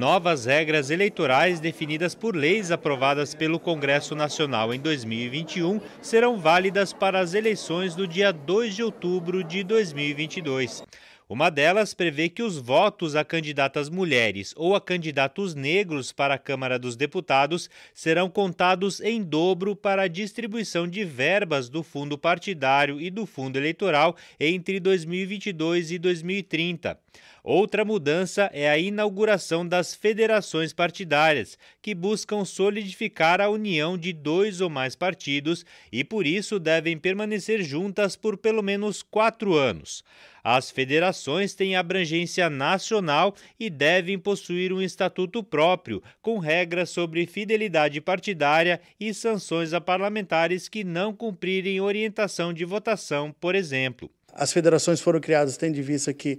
Novas regras eleitorais definidas por leis aprovadas pelo Congresso Nacional em 2021 serão válidas para as eleições do dia 2 de outubro de 2022. Uma delas prevê que os votos a candidatas mulheres ou a candidatos negros para a Câmara dos Deputados serão contados em dobro para a distribuição de verbas do fundo partidário e do fundo eleitoral entre 2022 e 2030. Outra mudança é a inauguração das federações partidárias, que buscam solidificar a união de dois ou mais partidos e, por isso, devem permanecer juntas por pelo menos quatro anos. As federações têm abrangência nacional e devem possuir um estatuto próprio, com regras sobre fidelidade partidária e sanções a parlamentares que não cumprirem orientação de votação, por exemplo. As federações foram criadas tendo em vista que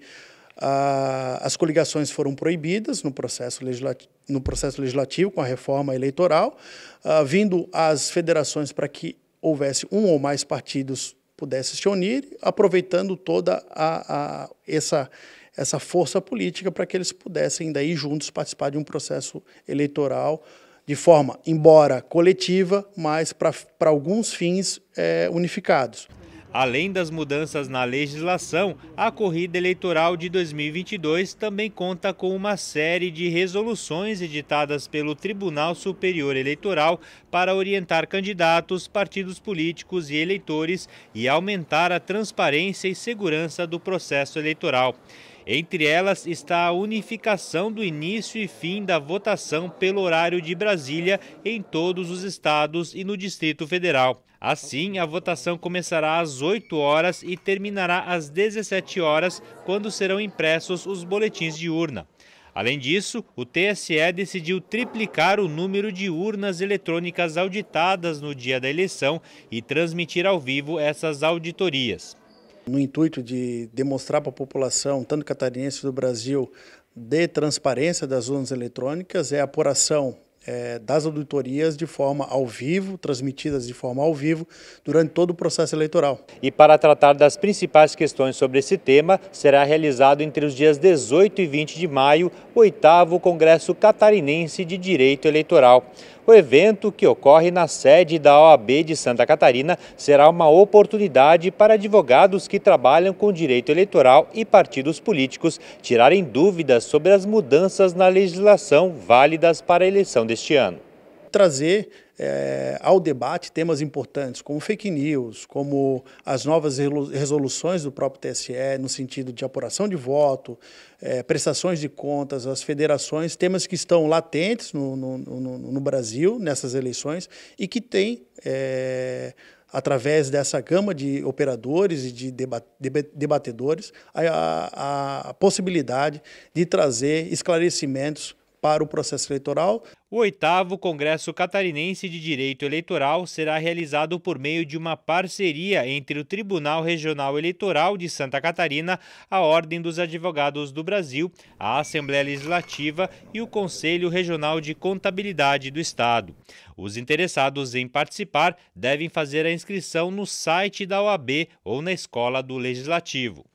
ah, as coligações foram proibidas no processo, legislativo, no processo legislativo com a reforma eleitoral, ah, vindo as federações para que houvesse um ou mais partidos pudesse se unir, aproveitando toda a, a, essa, essa força política para que eles pudessem daí juntos participar de um processo eleitoral de forma, embora coletiva, mas para alguns fins é, unificados. Além das mudanças na legislação, a corrida eleitoral de 2022 também conta com uma série de resoluções editadas pelo Tribunal Superior Eleitoral para orientar candidatos, partidos políticos e eleitores e aumentar a transparência e segurança do processo eleitoral. Entre elas está a unificação do início e fim da votação pelo horário de Brasília em todos os estados e no Distrito Federal. Assim, a votação começará às 8 horas e terminará às 17 horas, quando serão impressos os boletins de urna. Além disso, o TSE decidiu triplicar o número de urnas eletrônicas auditadas no dia da eleição e transmitir ao vivo essas auditorias. No intuito de demonstrar para a população, tanto catarinense do Brasil, de transparência das urnas eletrônicas, é a apuração é, das auditorias de forma ao vivo, transmitidas de forma ao vivo, durante todo o processo eleitoral. E para tratar das principais questões sobre esse tema, será realizado entre os dias 18 e 20 de maio o oitavo Congresso Catarinense de Direito Eleitoral. O evento, que ocorre na sede da OAB de Santa Catarina, será uma oportunidade para advogados que trabalham com direito eleitoral e partidos políticos tirarem dúvidas sobre as mudanças na legislação válidas para a eleição deste ano. Trazer é, ao debate temas importantes, como fake news, como as novas resoluções do próprio TSE, no sentido de apuração de voto, é, prestações de contas, as federações, temas que estão latentes no, no, no, no Brasil, nessas eleições, e que têm. É, através dessa gama de operadores e de debatedores, a, a, a possibilidade de trazer esclarecimentos para o processo eleitoral. O oitavo Congresso Catarinense de Direito Eleitoral será realizado por meio de uma parceria entre o Tribunal Regional Eleitoral de Santa Catarina, a Ordem dos Advogados do Brasil, a Assembleia Legislativa e o Conselho Regional de Contabilidade do Estado. Os interessados em participar devem fazer a inscrição no site da OAB ou na Escola do Legislativo.